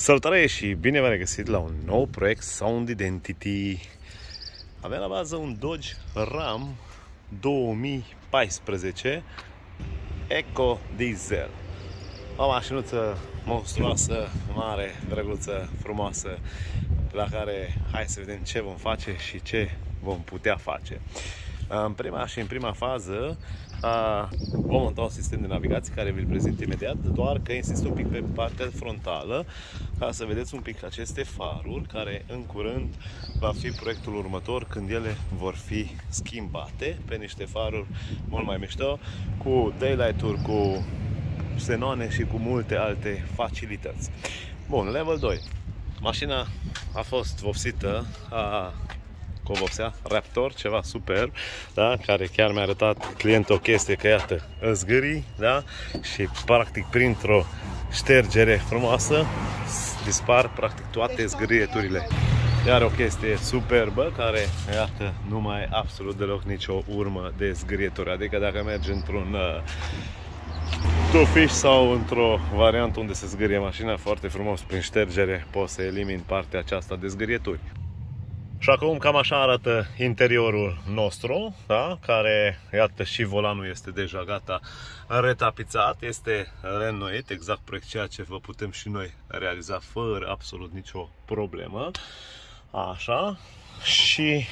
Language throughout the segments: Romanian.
Salutare și bine v-am regăsit la un nou proiect Sound Identity. Avem la bază un Dodge Ram 2014 Eco Diesel. O mașinuță monstruoasă, mare, drăguță, frumoasă, la care hai să vedem ce vom face și ce vom putea face. În prima și în prima fază vom monta un sistem de navigație care vi-l prezint imediat, doar că insist un pic pe partea frontală ca să vedeți un pic aceste faruri care în curând va fi proiectul următor când ele vor fi schimbate pe niște faruri mult mai mișto cu daylight-uri, cu xenoane și cu multe alte facilități. Bun, level 2. Mașina a fost vopsită, a cu o vopsea Raptor, ceva super, da? care chiar mi-a arătat clientul o chestie că iată, zgârii, da? și practic printr-o ștergere frumoasă dispar practic toate zgârieturile. Iar o chestie superbă care, iată, nu mai absolut deloc nicio urmă de zgârieturi. Adică dacă mergi într-un uh, tufiș sau într-o variantă unde se zgârie mașina foarte frumos prin ștergere, poți să elimini partea aceasta de zgârieturi. Și acum cam așa arată interiorul nostru, da? care, iată, și volanul este deja gata retapizat, este reînnoit, exact proiect ceea ce vă putem și noi realiza fără absolut nicio problemă. Așa. Și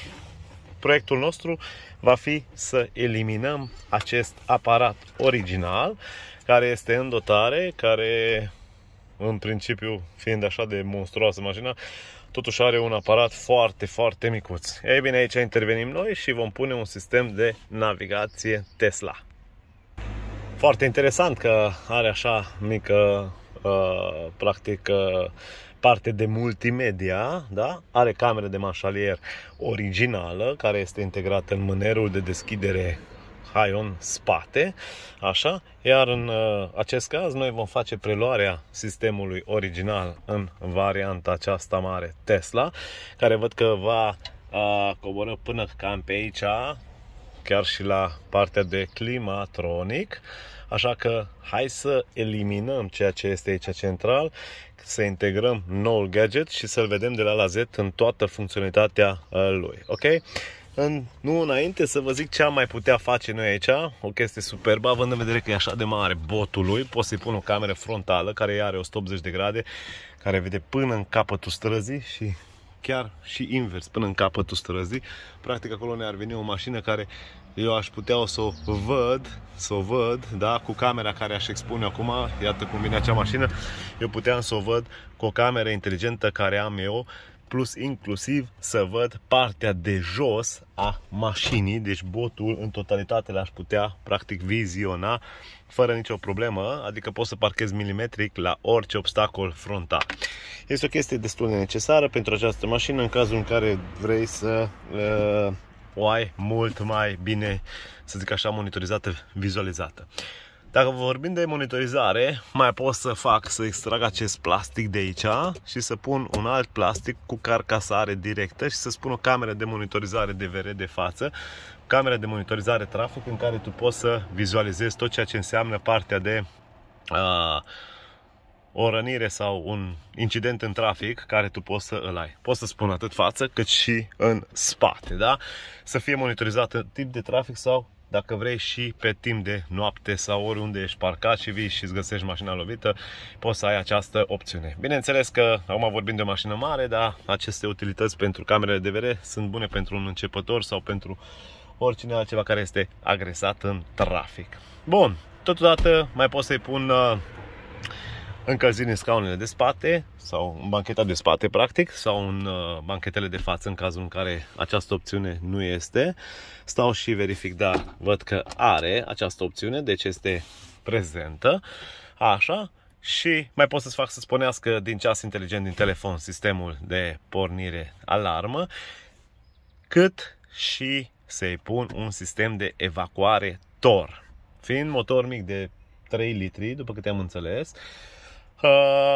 proiectul nostru va fi să eliminăm acest aparat original care este în dotare, care în principiu fiind așa de monstruoasă mașina, totuși are un aparat foarte, foarte micuț. Ei bine, aici intervenim noi și vom pune un sistem de navigație Tesla. Foarte interesant că are așa mică, uh, practic, uh, parte de multimedia, da? are cameră de mașalier originală care este integrată în mânerul de deschidere Hion spate, așa, iar în uh, acest caz noi vom face preluarea sistemului original în varianta aceasta mare Tesla, care văd că va uh, coboră până cam pe aici, chiar și la partea de climatronic, așa că hai să eliminăm ceea ce este aici central, să integrăm noul gadget și să-l vedem de la la Z în toată funcționalitatea uh, lui, ok? În, nu înainte să vă zic ce am mai putea face noi aici, o chestie superbă, având în vedere că e așa de mare botul lui, pot să-i pun o cameră frontală care are 180 de grade, care vede până în capătul străzii și chiar și invers, până în capătul străzii. Practic acolo ne-ar veni o mașină care eu aș putea o să o văd, să o văd, da, cu camera care aș expune acum, iată cum vine acea mașină, eu puteam să o văd cu o cameră inteligentă care am eu plus inclusiv să văd partea de jos a mașinii, deci botul în totalitate l-aș putea practic viziona fără nicio problemă, adică pot să parchez milimetric la orice obstacol frontal. Este o chestie destul de necesară pentru această mașină în cazul în care vrei să uh, o ai mult mai bine, să zic așa, monitorizată, vizualizată. Dacă vorbim de monitorizare, mai pot să fac să extrag acest plastic de aici și să pun un alt plastic cu carcasare directă și să spun o cameră de monitorizare DVR de față, cameră de monitorizare trafic în care tu poți să vizualizezi tot ceea ce înseamnă partea de uh, o rănire sau un incident în trafic care tu poți să îl ai. Poți să spun atât față cât și în spate, da? Să fie monitorizat tip de trafic sau dacă vrei și pe timp de noapte sau oriunde ești parcat și vii și îți găsești mașina lovită, poți să ai această opțiune. Bineînțeles că acum vorbim de o mașină mare, dar aceste utilități pentru camerele de vedere sunt bune pentru un începător sau pentru oricine altceva care este agresat în trafic. Bun, totodată mai pot să-i pun uh, încălziri în scaunele de spate sau în bancheta de spate, practic, sau în uh, banchetele de față în cazul în care această opțiune nu este. Stau și verific, da, văd că are această opțiune, deci este prezentă. Așa, și mai pot să-ți fac să spunească din ceas inteligent din telefon sistemul de pornire alarmă, cât și să-i pun un sistem de evacuare TOR. Fiind motor mic de 3 litri, după câte am înțeles, Uh,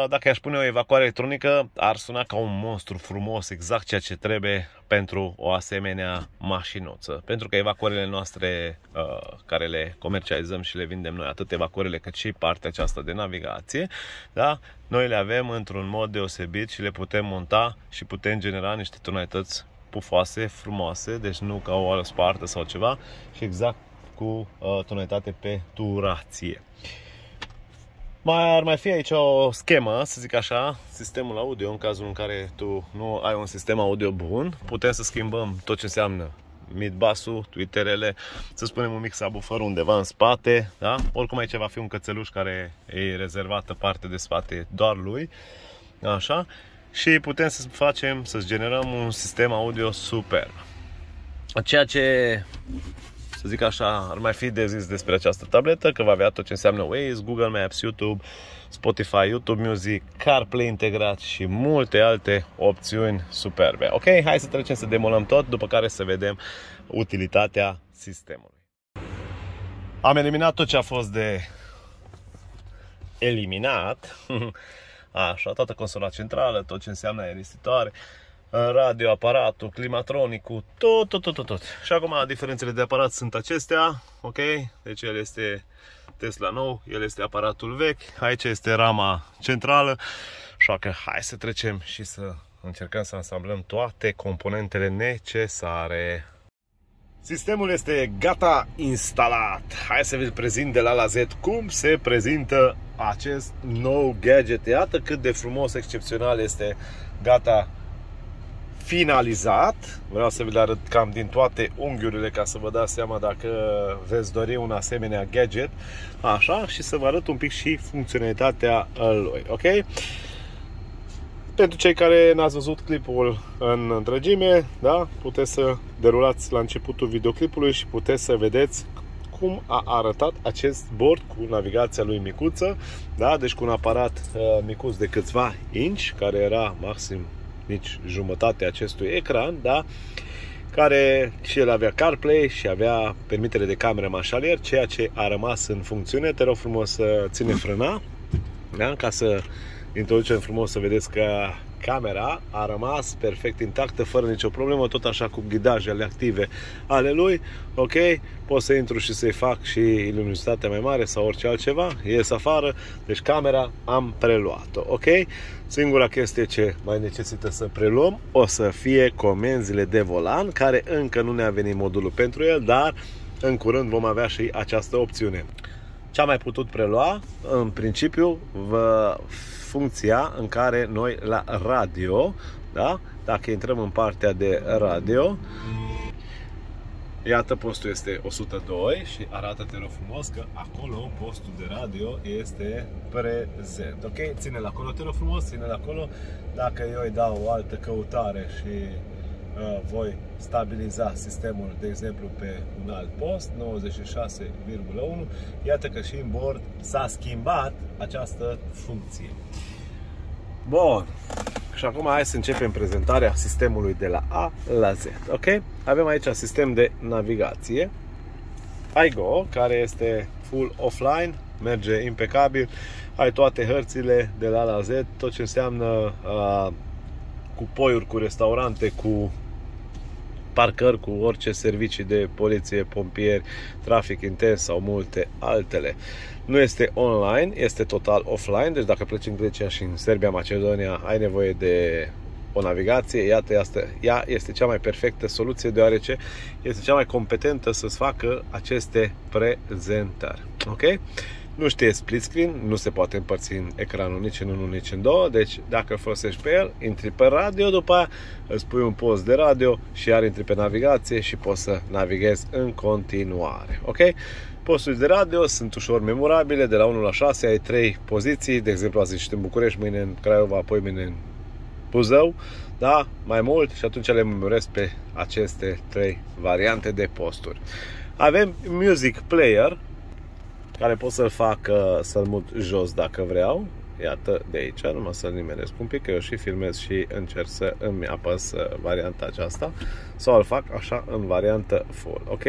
dacă aș pune o evacuare electronică, ar suna ca un monstru frumos, exact ceea ce trebuie pentru o asemenea mașinuță. Pentru că evacuările noastre uh, care le comercializăm și le vindem noi, atât evacuările cât și partea aceasta de navigație, da? noi le avem într-un mod deosebit și le putem monta și putem genera niște tonalități pufoase, frumoase, deci nu ca o spartă sau ceva și exact cu uh, tonalitate pe turație. Mai ar mai fi aici o schemă, să zic așa, sistemul audio, în cazul în care tu nu ai un sistem audio bun, putem să schimbăm tot ce înseamnă mid-basul, twitterele, să spunem un mic subwoofer undeva în spate, da? Oricum aici va fi un cățeluș care e rezervată parte de spate doar lui, așa, și putem să facem, să generăm un sistem audio super. Ceea ce să zic așa, ar mai fi de zis despre această tabletă, că va avea tot ce înseamnă Waze, Google Maps, YouTube, Spotify, YouTube Music, CarPlay integrat și multe alte opțiuni superbe. Ok, hai să trecem să demolăm tot, după care să vedem utilitatea sistemului. Am eliminat tot ce a fost de eliminat. Așa, toată consola centrală, tot ce înseamnă aerisitoare radio, aparatul, climatronicul, tot, tot, tot, tot, tot. Și acum diferențele de aparat sunt acestea, ok? Deci el este Tesla nou, el este aparatul vechi, aici este rama centrală, așa că hai să trecem și să încercăm să asamblăm toate componentele necesare. Sistemul este gata instalat. Hai să vi prezint de la la Z cum se prezintă acest nou gadget. Iată cât de frumos, excepțional este gata finalizat. Vreau să vi le arăt cam din toate unghiurile ca să vă dați seama dacă veți dori un asemenea gadget. Așa, și să vă arăt un pic și funcționalitatea lui, ok? Pentru cei care n-ați văzut clipul în întregime, da, puteți să derulați la începutul videoclipului și puteți să vedeți cum a arătat acest bord cu navigația lui micuță, da, deci cu un aparat uh, micuț de câțiva inch, care era maxim nici jumătate acestui ecran, da? care și el avea CarPlay și avea permitere de cameră mașalier, ceea ce a rămas în funcțiune. Te rog frumos să ține frâna, da? ca să introducem frumos să vedeți că camera a rămas perfect intactă, fără nicio problemă, tot așa cu ghidajele active ale lui, ok, pot să intru și să-i fac și luminositatea mai mare sau orice altceva, ies afară, deci camera am preluat-o, ok? Singura chestie ce mai necesită să preluăm o să fie comenzile de volan, care încă nu ne-a venit modulul pentru el, dar în curând vom avea și această opțiune. Ce am mai putut prelua, în principiu, vă funcția în care noi la radio, da? dacă intrăm în partea de radio, Iată, postul este 102 și arată-te rog frumos că acolo postul de radio este prezent. Ok? Ține-l acolo, te rog frumos, ține-l acolo. Dacă eu îi dau o altă căutare și uh, voi stabiliza sistemul, de exemplu, pe un alt post, 96,1, iată că și în bord s-a schimbat această funcție. Bun. Și acum hai să începem prezentarea sistemului de la A la Z. Ok? Avem aici sistem de navigație. iGo, care este full offline, merge impecabil. Ai toate hărțile de la A la Z, tot ce înseamnă uh, cu poiuri, cu restaurante, cu parcări cu orice servicii de poliție, pompieri, trafic intens sau multe altele. Nu este online, este total offline, deci dacă pleci în Grecia și în Serbia, Macedonia, ai nevoie de o navigație, iată, este, ea este cea mai perfectă soluție deoarece este cea mai competentă să-ți facă aceste prezentări. Ok? Nu știe split screen, nu se poate împărți în ecranul nici în unul, nici în două, deci dacă folosești pe el, intri pe radio, după aia îți pui un post de radio și iar intri pe navigație și poți să navighezi în continuare. Ok? Posturi de radio sunt ușor memorabile, de la 1 la 6 ai 3 poziții, de exemplu azi ești în București, mâine în Craiova, apoi mâine în Buzău, da, mai mult și atunci le memorez pe aceste trei variante de posturi. Avem Music Player, care pot să-l fac să-l mut jos dacă vreau. iată de aici, numai să-l nimeresc un pic, că eu și filmez și încerc să îmi apăs uh, varianta aceasta sau îl fac așa în variantă full, ok?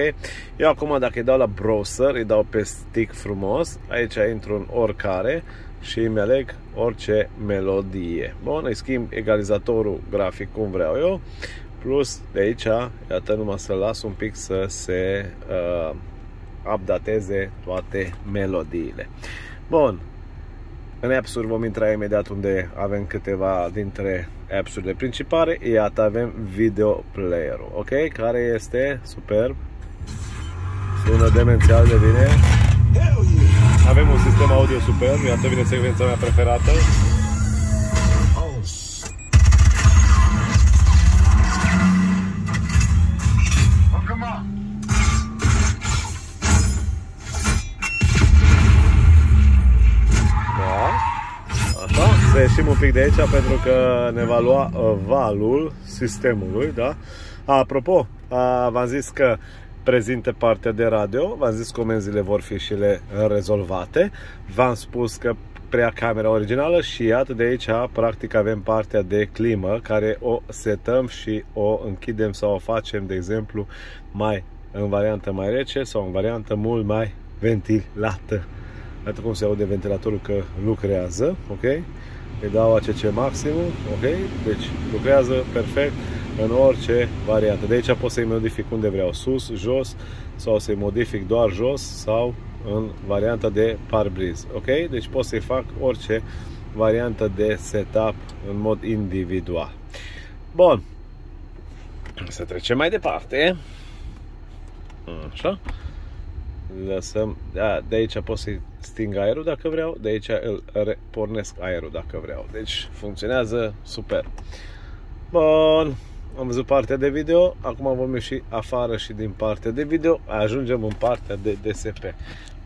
Eu acum dacă îi dau la browser, îi dau pe stick frumos, aici intru în oricare și îmi aleg orice melodie. Bun, îi schimb egalizatorul grafic cum vreau eu, plus de aici, iată numai să las un pic să se uh, updateze toate melodiile. Bun, în apps-uri vom intra imediat unde avem câteva dintre apps-urile principale. Iată avem video player-ul, ok? Care este superb. Sună demențial de bine. Avem un sistem audio superb, iată vine secvența mea preferată. Ieșim un pic de aici pentru că ne va lua uh, valul sistemului, da? Apropo, v-am zis că prezinte partea de radio, v-am zis că comenzile vor fi și le rezolvate, v-am spus că prea camera originală și iată de aici practic avem partea de climă care o setăm și o închidem sau o facem de exemplu mai în variantă mai rece sau în variantă mult mai ventilată. Iată cum se aude ventilatorul că lucrează, ok? Îi dau ACC maximum, ok? Deci lucrează perfect în orice variantă. De aici pot să-i modific unde vreau, sus, jos sau să-i modific doar jos sau în varianta de parbriz, ok? Deci pot să-i fac orice variantă de setup în mod individual. Bun. Să trecem mai departe. Așa lăsăm, da, de aici pot să sting aerul dacă vreau, de aici îl pornesc aerul dacă vreau. Deci funcționează super. Bun, am văzut partea de video, acum vom ieși afară și din partea de video, ajungem în partea de DSP.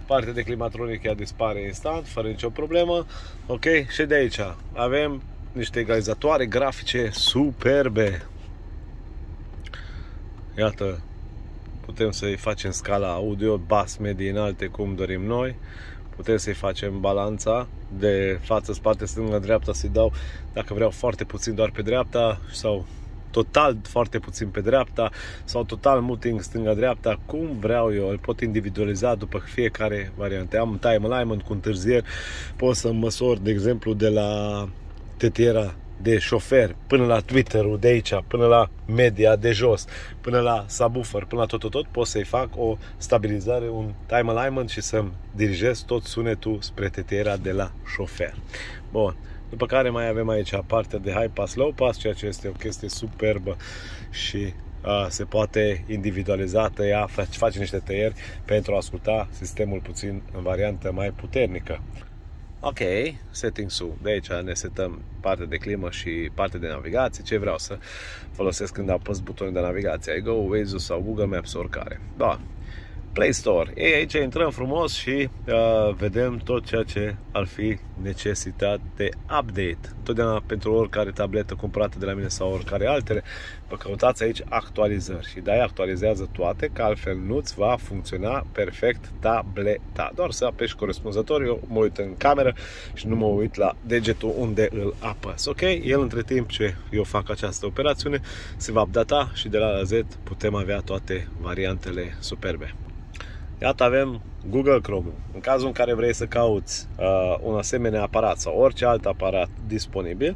Partea de climatronic ea dispare instant, fără nicio problemă. Ok, și de aici avem niște egalizatoare grafice superbe. Iată, putem să-i facem scala audio, bas, medii înalte cum dorim noi, putem să-i facem balanța de față, spate, stângă, dreapta, să-i dau, dacă vreau, foarte puțin doar pe dreapta sau total foarte puțin pe dreapta sau total muting stânga-dreapta, cum vreau eu, îl pot individualiza după fiecare variantă. Am time alignment cu întârzieri, pot să măsor, de exemplu, de la tetiera de șofer până la Twitter-ul de aici, până la media de jos, până la subwoofer, până la tot, tot, tot, pot să-i fac o stabilizare, un time alignment și să-mi dirigez tot sunetul spre tetiera de la șofer. Bun. După care mai avem aici partea de high pass, low pass, ceea ce este o chestie superbă și a, se poate individualiza, tăia, face, face niște tăieri pentru a asculta sistemul puțin în variantă mai puternică. Ok, settings-ul. De aici ne setăm partea de climă și partea de navigație, ce vreau să folosesc când apăs butonul de navigație. I go, Waze sau Google Maps, oricare. Da, Play Store. Ei, aici intrăm frumos și uh, vedem tot ceea ce ar fi necesitat de update. Totdeauna pentru oricare tabletă cumpărată de la mine sau oricare altele, vă căutați aici actualizări și de-aia actualizează toate, că altfel nu-ți va funcționa perfect tableta. Doar să apeși corespunzător, eu mă uit în cameră și nu mă uit la degetul unde îl apăs. Ok? El între timp ce eu fac această operațiune se va updata și de la la Z putem avea toate variantele superbe. Iată avem Google Chrome. În cazul în care vrei să cauți uh, un asemenea aparat sau orice alt aparat disponibil,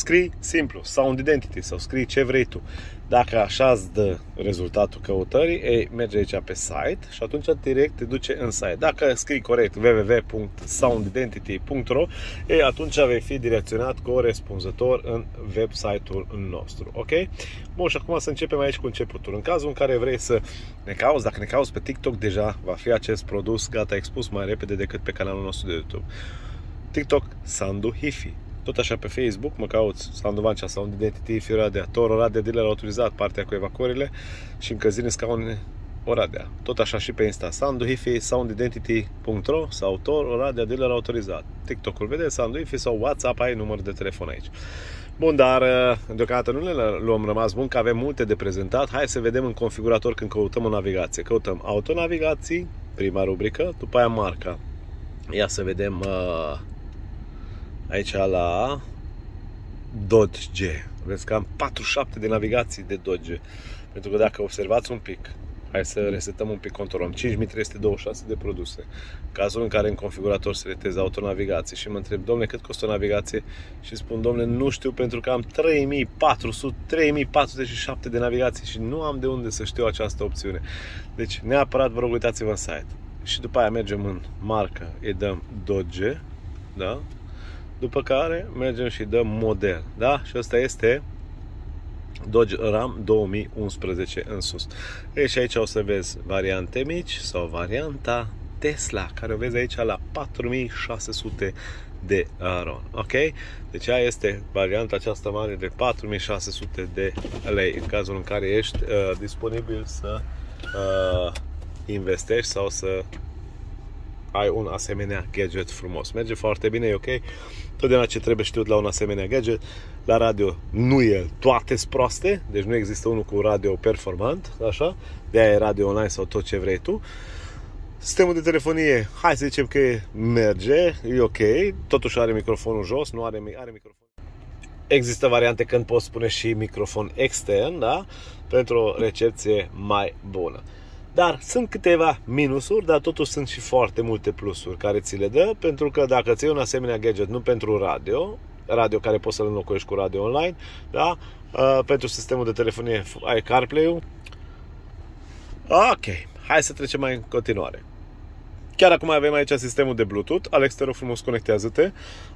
scrii simplu, Sound Identity sau scrii ce vrei tu. Dacă așa îți dă rezultatul căutării, ei, merge aici pe site și atunci direct te duce în site. Dacă scrii corect www.soundidentity.ro, ei, atunci vei fi direcționat corespunzător în website-ul nostru. Ok? Bun, și acum să începem aici cu începutul. În cazul în care vrei să ne cauți, dacă ne cauți pe TikTok, deja va fi acest produs gata expus mai repede decât pe canalul nostru de YouTube. TikTok Sandu Hifi. Tot așa pe Facebook mă cauți Sandu Vancea, Sound Identity, Fioradea, Tor Oradea, dealer autorizat, partea cu evacuările și încălzire scaune Oradea. Tot așa și pe Insta, Sandu Hifi, soundidentity.ro sau Tor Oradea, dealer autorizat. TikTok-ul vedeți, Sandu Hifi sau WhatsApp, ai număr de telefon aici. Bun, dar uh, deocamdată nu le luăm rămas bun, că avem multe de prezentat. Hai să vedem în configurator când căutăm o navigație. Căutăm autonavigații, prima rubrică, după aia marca. Ia să vedem uh, aici la Dodge. Vezi că am 47 de navigații de Dodge. Pentru că dacă observați un pic, hai să resetăm un pic controlul. Am 5326 de produse. Cazul în care în configurator selectez autonavigație și mă întreb, domne, cât costă o navigație? Și spun, domne, nu știu pentru că am 3400, 3047 de navigații și nu am de unde să știu această opțiune. Deci, neapărat vă rog, uitați-vă în site. Și după aia mergem în marcă, îi dăm Dodge, da? După care mergem și dăm model, da? Și ăsta este Dodge Ram 2011 în sus. E și aici o să vezi variante mici sau varianta Tesla, care o vezi aici la 4600 de euro. Ok? Deci aia este varianta aceasta mare de 4600 de lei în cazul în care ești uh, disponibil să uh, investești sau să ai un asemenea gadget frumos. Merge foarte bine, e ok. Totdeauna ce trebuie știut la un asemenea gadget, la radio nu e toate proaste, deci nu există unul cu radio performant, așa, de aia e radio online sau tot ce vrei tu. Sistemul de telefonie, hai să zicem că merge, e ok, totuși are microfonul jos, nu are, are microfon. Există variante când poți spune și microfon extern, da? Pentru o recepție mai bună. Dar sunt câteva minusuri, dar totuși sunt și foarte multe plusuri care ți le dă, pentru că dacă ți un asemenea gadget, nu pentru radio, radio care poți să-l înlocuiești cu radio online, da? Uh, pentru sistemul de telefonie ai CarPlay-ul. Ok, hai să trecem mai în continuare. Chiar acum avem aici sistemul de Bluetooth. Alex, te rog frumos, conectează-te.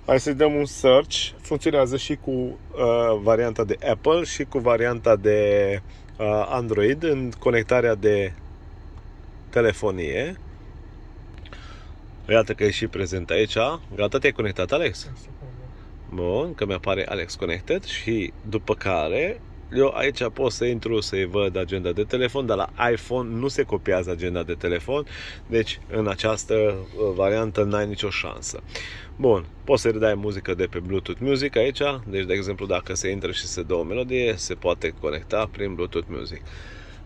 Hai să-i dăm un search. Funcționează și cu uh, varianta de Apple și cu varianta de uh, Android în conectarea de telefonie. Iată că e și prezent aici. Gata, te-ai conectat, Alex? Bun, că mi-apare Alex Connected și după care eu aici pot să intru să-i văd agenda de telefon, dar la iPhone nu se copiază agenda de telefon, deci în această uh, variantă n-ai nicio șansă. Bun, poți să-i dai muzică de pe Bluetooth Music aici, deci de exemplu dacă se intră și se dă o melodie, se poate conecta prin Bluetooth Music.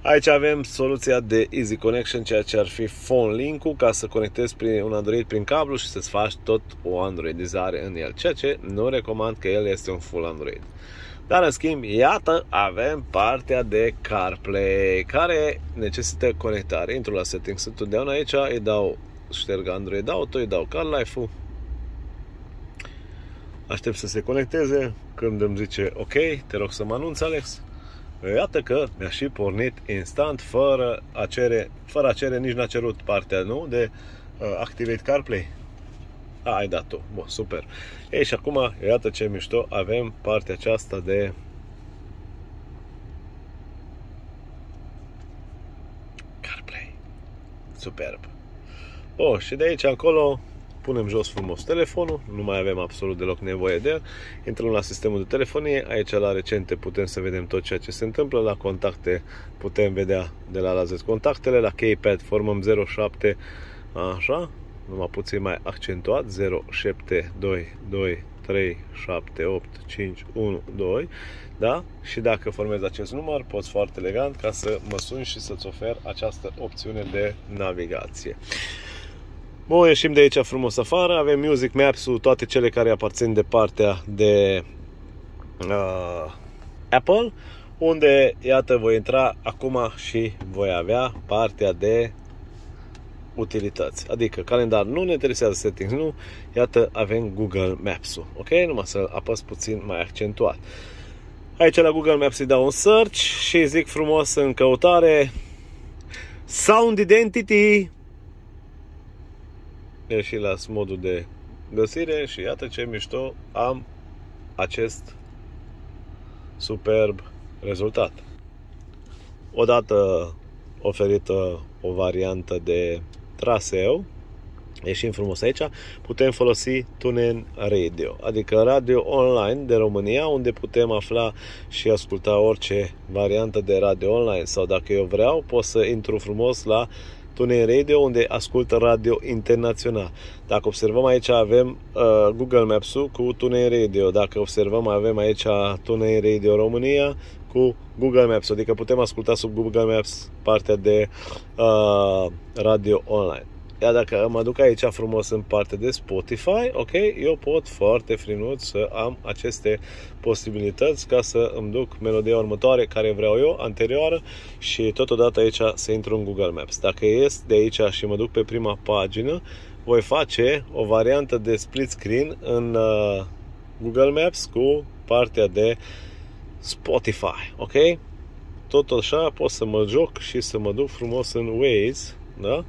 Aici avem soluția de Easy Connection, ceea ce ar fi phone link-ul ca să conectezi prin un Android prin cablu și să-ți faci tot o Androidizare în el, ceea ce nu recomand că el este un full Android. Dar în schimb, iată, avem partea de CarPlay, care necesită conectare. Intru la settings întotdeauna aici, îi dau șterg Android Auto, îi dau CarLife-ul. Aștept să se conecteze. Când îmi zice OK, te rog să mă anunți, Alex. Iată că mi-a și pornit instant, fără a cere, fără a cere nici n-a cerut partea, nu? De uh, Activate CarPlay. A, ai dat tu. Bun, super. Ei, și acum, iată ce mișto, avem partea aceasta de CarPlay. Superb. Oh, și de aici încolo punem jos frumos telefonul, nu mai avem absolut deloc nevoie de el, intrăm la sistemul de telefonie, aici la recente putem să vedem tot ceea ce se întâmplă, la contacte putem vedea de la Lazes contactele, la keypad formăm 07, așa, numai puțin mai accentuat, 0722 3, 7, 8, 5, 1, 2, da? Și dacă formezi acest număr, poți foarte elegant ca să mă suni și să-ți ofer această opțiune de navigație. Bun, ieșim de aici frumos afară, avem Music Maps-ul, toate cele care aparțin de partea de uh, Apple, unde, iată, voi intra acum și voi avea partea de utilități. Adică calendar nu ne interesează, settings nu, iată, avem Google Maps-ul, ok? Numai să apăs puțin mai accentuat. Aici la Google Maps îi dau un search și zic frumos în căutare Sound Identity e și la modul de găsire și iată ce mișto am acest superb rezultat. Odată oferită o variantă de traseu, ieșim frumos aici, putem folosi TuneIn Radio, adică radio online de România, unde putem afla și asculta orice variantă de radio online sau dacă eu vreau, pot să intru frumos la TuneIn Radio, unde ascultă radio internațional. Dacă observăm aici avem uh, Google Maps-ul cu TuneIn Radio. Dacă observăm avem aici TuneIn Radio România cu Google Maps, adică putem asculta sub Google Maps partea de uh, radio online. Iar dacă mă duc aici frumos în parte de Spotify, ok, eu pot foarte frinuț să am aceste posibilități ca să îmi duc melodia următoare care vreau eu, anterioară și totodată aici să intru în Google Maps. Dacă ies de aici și mă duc pe prima pagină, voi face o variantă de split screen în uh, Google Maps cu partea de Spotify, ok? Tot așa pot să mă joc și să mă duc frumos în Waze, da?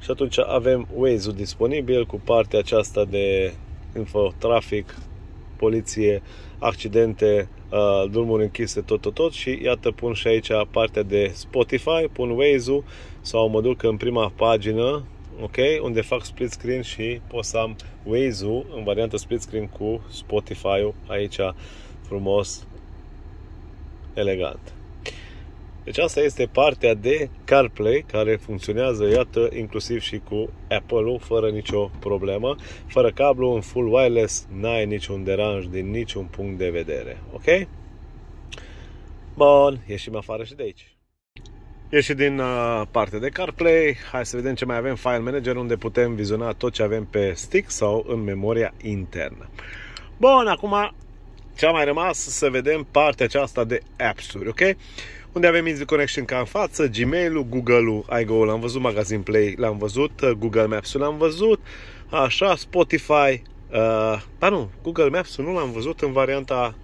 Și atunci avem Waze-ul disponibil cu partea aceasta de info, trafic, poliție, accidente, uh, drumuri închise, tot, tot, tot și iată pun și aici partea de Spotify, pun Waze-ul sau mă duc în prima pagină, ok, unde fac split screen și pot să am Waze-ul în variantă split screen cu Spotify-ul aici frumos, elegant. Deci asta este partea de CarPlay care funcționează, iată, inclusiv și cu Apple-ul, fără nicio problemă. Fără cablu, în full wireless, n-ai niciun deranj din niciun punct de vedere. Ok? Bun, ieșim afară și de aici. Ieși din uh, partea de CarPlay, hai să vedem ce mai avem File Manager unde putem viziona tot ce avem pe stick sau în memoria internă. Bun, acum ce a mai rămas să vedem partea aceasta de apps-uri, ok? Unde avem Easy Connection ca în față, Gmail-ul, Google-ul, iGo l-am văzut, Magazine Play l-am văzut, uh, Google Maps-ul l-am văzut, așa, Spotify, uh, dar nu, Google Maps-ul nu l-am văzut în varianta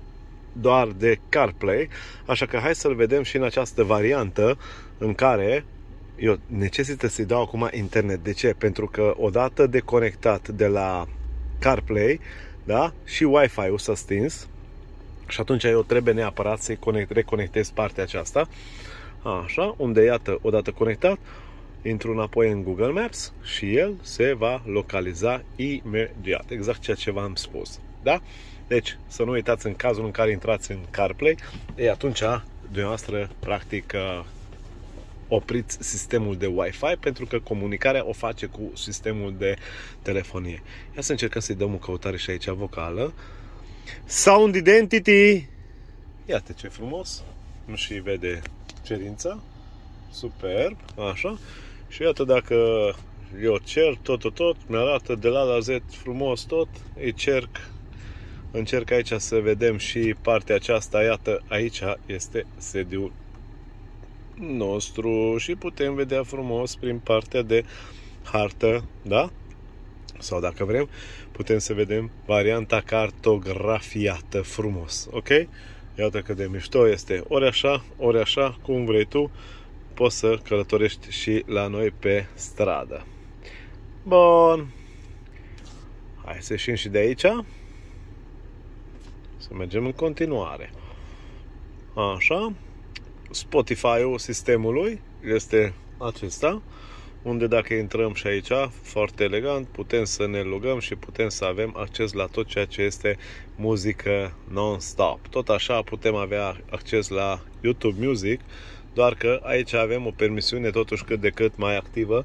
doar de CarPlay, așa că hai să-l vedem și în această variantă în care eu necesită să-i dau acum internet. De ce? Pentru că odată de conectat de la CarPlay, da, și Wi-Fi-ul s-a stins, și atunci eu trebuie neapărat să-i conect, reconectez partea aceasta. Așa, unde iată, odată conectat, intru înapoi în Google Maps și el se va localiza imediat, exact ceea ce v-am spus. Da? Deci, să nu uitați în cazul în care intrați în CarPlay, e atunci dumneavoastră, practic, opriți sistemul de Wi-Fi pentru că comunicarea o face cu sistemul de telefonie. Ia să încercăm să-i dăm o căutare și aici vocală. Sound Identity. Iată ce frumos. Nu și vede cerința. Superb. Așa. Și iată dacă eu cer tot, tot, tot, mi-arată de la la Z frumos tot, îi cerc, încerc aici să vedem și partea aceasta, iată, aici este sediul nostru și putem vedea frumos prin partea de hartă, da? Sau dacă vrem, putem să vedem varianta cartografiată frumos, ok? Iată cât de mișto este. Ori așa, ori așa, cum vrei tu, poți să călătorești și la noi pe stradă. Bun. Hai să ieșim și de aici. Să mergem în continuare. Așa. Spotify-ul sistemului este acesta unde dacă intrăm și aici, foarte elegant, putem să ne logăm și putem să avem acces la tot ceea ce este muzică non-stop. Tot așa putem avea acces la YouTube Music, doar că aici avem o permisiune totuși cât de cât mai activă,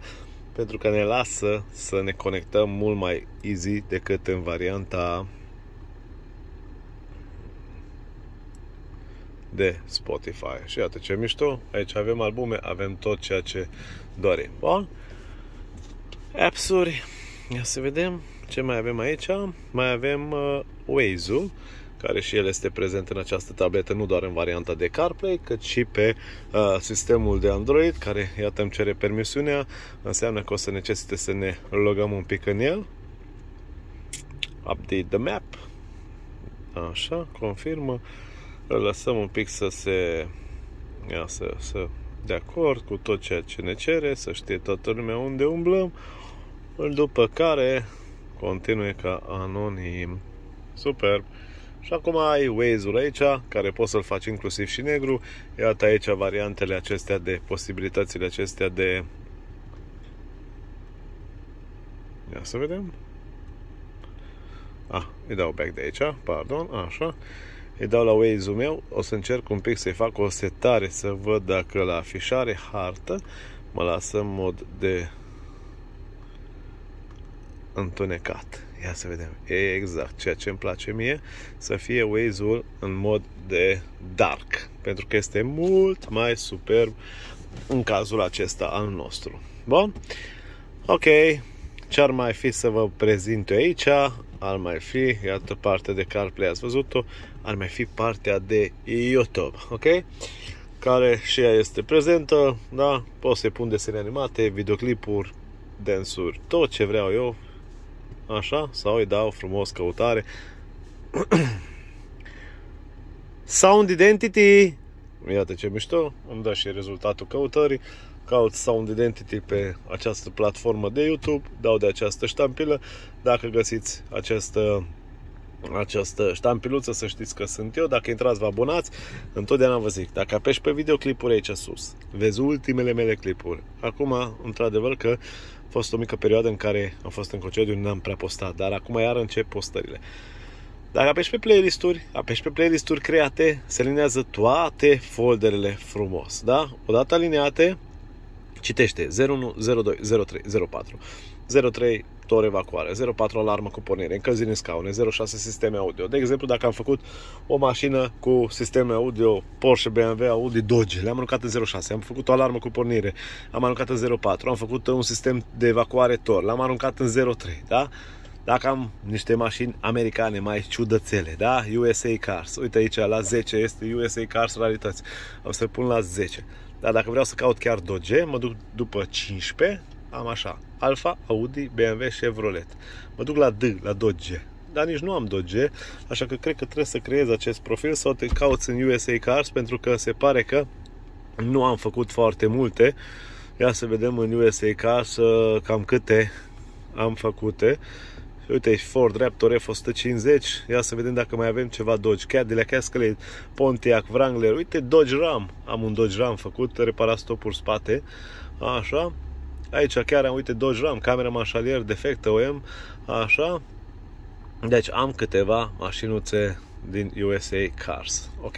pentru că ne lasă să ne conectăm mult mai easy decât în varianta de Spotify. Și iată ce mișto, aici avem albume, avem tot ceea ce dorim. Bun? Apps-uri, ia să vedem ce mai avem aici. Mai avem uh, Waze-ul, care și el este prezent în această tabletă, nu doar în varianta de CarPlay, cât și pe uh, sistemul de Android, care, iată, îmi cere permisiunea. Înseamnă că o să necesite să ne logăm un pic în el. Update the map. Așa, confirmă. Îl lăsăm un pic să se... Ia să, să de acord cu tot ceea ce ne cere, să știe toată lumea unde umblăm, după care continue ca anonim. Superb! Și acum ai Waze-ul aici, care poți să-l faci inclusiv și negru. Iată aici variantele acestea de posibilitățile acestea de... Ia să vedem. Ah, îi dau back de aici, pardon, așa îi dau la Waze-ul meu, o să încerc un pic să-i fac o setare să văd dacă la afișare hartă mă lasă în mod de întunecat. Ia să vedem. E exact ceea ce îmi place mie, să fie Waze-ul în mod de dark, pentru că este mult mai superb în cazul acesta al nostru. Bun? Ok, ce ar mai fi să vă prezint eu aici? Ar mai fi, iată partea de CarPlay, ați văzut-o, ar mai fi partea de YouTube, ok? Care și ea este prezentă, da? Pot să-i pun desene animate, videoclipuri, dansuri, tot ce vreau eu, așa, sau îi dau frumos căutare. Sound Identity, iată ce mișto, îmi dă și rezultatul căutării caut Sound Identity pe această platformă de YouTube, dau de această ștampilă. Dacă găsiți această această ștampiluță, să știți că sunt eu. Dacă intrați, vă abonați, întotdeauna vă zic, dacă apeși pe videoclipuri aici sus, vezi ultimele mele clipuri. Acum, într-adevăr că a fost o mică perioadă în care am fost în concediu, nu am prea postat, dar acum iar încep postările. Dacă apeși pe playlisturi, apeși pe playlisturi create, se alinează toate folderele frumos, da? Odată aliniate, Citește 01, 02, 03, 04, 03 tor evacuare, 04 alarmă cu pornire, încălzire în scaune, 06 sisteme audio. De exemplu, dacă am făcut o mașină cu sisteme audio Porsche, BMW, Audi, Dodge, le-am aruncat în 06, am făcut o alarmă cu pornire, am aruncat în 04, am făcut un sistem de evacuare tor, l-am aruncat în 03, da? Dacă am niște mașini americane mai ciudățele, da? USA Cars, uite aici la 10 este USA Cars rarități, o să pun la 10. Dar dacă vreau să caut chiar Dodge, mă duc după 15, am așa, Alfa, Audi, BMW, Chevrolet. Mă duc la D, la Dodge. Dar nici nu am Dodge, așa că cred că trebuie să creez acest profil sau te cauți în USA Cars, pentru că se pare că nu am făcut foarte multe. Ia să vedem în USA Cars uh, cam câte am făcute. Uite, Ford Raptor F-150. Ia să vedem dacă mai avem ceva Dodge. Cadillac Escalade, Pontiac, Wrangler. Uite, Dodge Ram. Am un Dodge Ram făcut, reparat stopuri spate. Așa. Aici chiar am, uite, Dodge Ram, camera mașalier, defectă OM. Așa. Deci am câteva mașinuțe din USA Cars. Ok?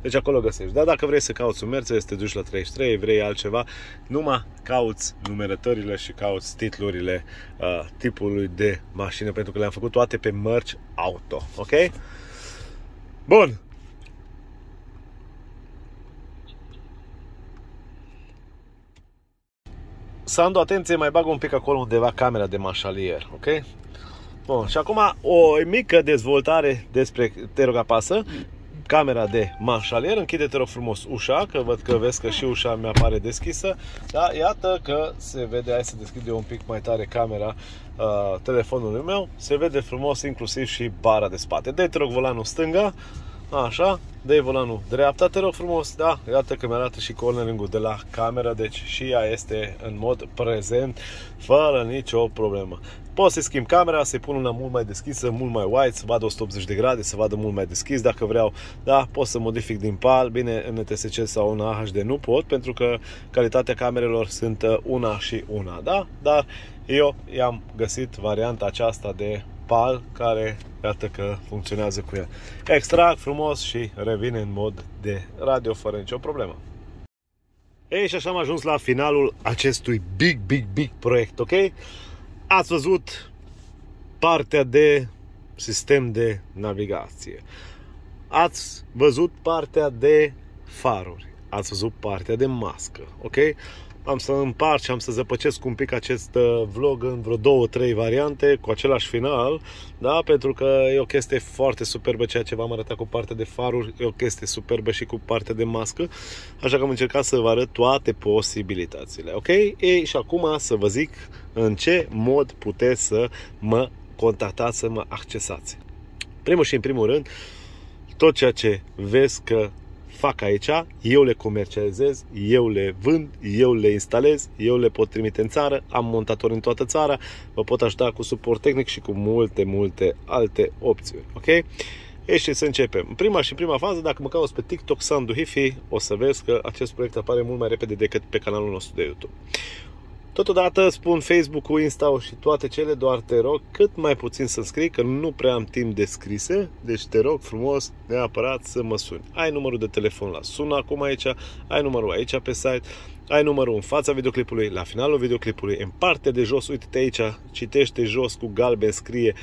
Deci acolo găsești. Dar dacă vrei să cauți un Mercedes, te duci la 33, vrei altceva, numai cauți numerătorile și cauți titlurile uh, tipului de mașină, pentru că le-am făcut toate pe mărci auto. Ok? Bun. Sandu, atenție, mai bag un pic acolo undeva camera de mașalier, ok? Bun, și acum o mică dezvoltare despre, te rog apasă, camera de mașalier, închide te rog frumos ușa, că văd că vezi că și ușa mi apare deschisă, da? Iată că se vede, hai să deschid eu un pic mai tare camera uh, telefonului meu, se vede frumos inclusiv și bara de spate. Dă te rog volanul stânga, Așa, dă volanul dreapta, te rog frumos, da, iată că mi-arată și cornering de la camera, deci și ea este în mod prezent, fără nicio problemă. Pot să schimb camera, să-i pun una mult mai deschisă, mult mai wide, să vadă 180 de grade, să vadă mult mai deschis dacă vreau. Da, pot să modific din PAL, bine, în NTSC sau în AHD nu pot, pentru că calitatea camerelor sunt uh, una și una, da? Dar eu i-am găsit varianta aceasta de PAL, care iată că funcționează cu el. Extract frumos și revine în mod de radio fără nicio problemă. Ei, și așa am ajuns la finalul acestui big, big, big proiect, ok? Ați văzut partea de sistem de navigație. Ați văzut partea de faruri. Ați văzut partea de mască, ok? Am să împart și am să zăpăcesc un pic acest uh, vlog în vreo două, trei variante cu același final, da? pentru că e o chestie foarte superbă ceea ce v-am arătat cu partea de faruri, e o chestie superbă și cu partea de mască, așa că am încercat să vă arăt toate posibilitățile, ok? Ei, și acum să vă zic în ce mod puteți să mă contactați, să mă accesați. Primul și în primul rând, tot ceea ce vezi că fac aici, eu le comercializez, eu le vând, eu le instalez, eu le pot trimite în țară, am montatori în toată țara, vă pot ajuta cu suport tehnic și cu multe, multe alte opțiuni, ok? Ei și să începem. În prima și prima fază, dacă mă cauți pe TikTok, Sandu Hifi, o să vezi că acest proiect apare mult mai repede decât pe canalul nostru de YouTube. Totodată spun Facebook-ul, insta și toate cele, doar te rog cât mai puțin să scrii, că nu prea am timp de scrise, deci te rog frumos neapărat să mă suni. Ai numărul de telefon la sună acum aici, ai numărul aici pe site, ai numărul în fața videoclipului, la finalul videoclipului, în partea de jos, uite-te aici, citește jos cu galben, scrie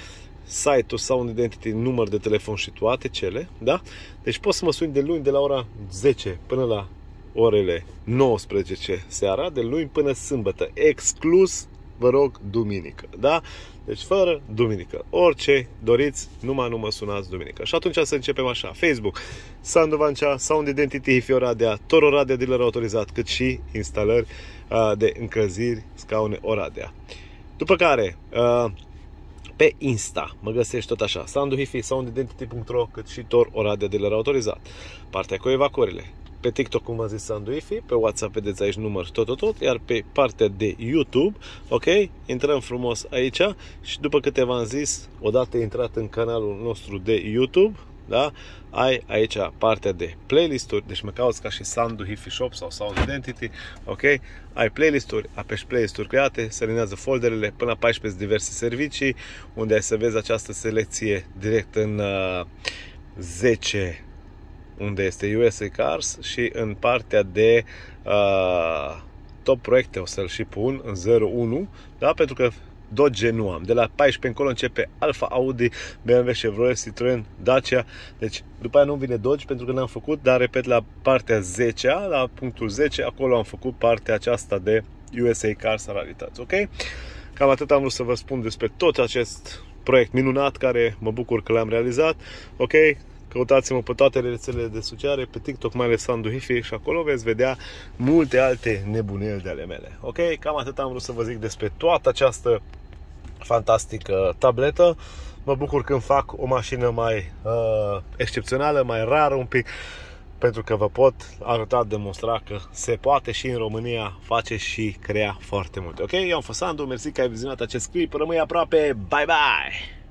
site-ul Sound Identity, număr de telefon și toate cele, da? Deci poți să mă suni de luni de la ora 10 până la orele 19 seara, de luni până sâmbătă, exclus vă rog, duminică, da? Deci fără duminică. Orice doriți, numai nu mă sunați duminică. Și atunci să începem așa. Facebook, Sandu Vancea, Sound Identity, Fioradea, Toro Radea dealer autorizat, cât și instalări uh, de încălziri, scaune Oradea. După care, uh, pe Insta mă găsești tot așa, Sandu Hifi, soundidentity.ro, cât și Tor Oradea dealer autorizat. Partea cu evacuările, pe TikTok, cum am zis, Sanduifi, pe WhatsApp vedeți aici număr tot, tot, tot, iar pe partea de YouTube, ok, intrăm frumos aici și după câte v-am zis, odată intrat în canalul nostru de YouTube, da? Ai aici partea de playlist-uri, deci mă cauți ca și Sandu Hifi Shop sau Sound Identity, ok? Ai playlist-uri, apeși playlist-uri create, se folderele până la 14 diverse servicii, unde ai să vezi această selecție direct în uh, 10 unde este USA Cars și în partea de uh, top proiecte o să-l și pun în 01, da? pentru că Dodge nu am. De la 14 încolo începe Alfa, Audi, BMW, Chevrolet, Citroen, Dacia. Deci după aia nu vine Dodge pentru că n-am făcut, dar repet la partea 10 la punctul 10, acolo am făcut partea aceasta de USA Cars Rarități, ok? Cam atât am vrut să vă spun despre tot acest proiect minunat care mă bucur că l-am realizat, ok? Căutați-mă pe toate rețelele de sociale, pe TikTok, mai ales Sandu Hifi și acolo veți vedea multe alte nebuneli de ale mele. Ok? Cam atât am vrut să vă zic despre toată această fantastică tabletă. Mă bucur când fac o mașină mai uh, excepțională, mai rară un pic, pentru că vă pot arăta, demonstra că se poate și în România face și crea foarte multe. Ok? Eu am fost Sandu, mersi că ai vizionat acest clip, rămâi aproape, bye bye!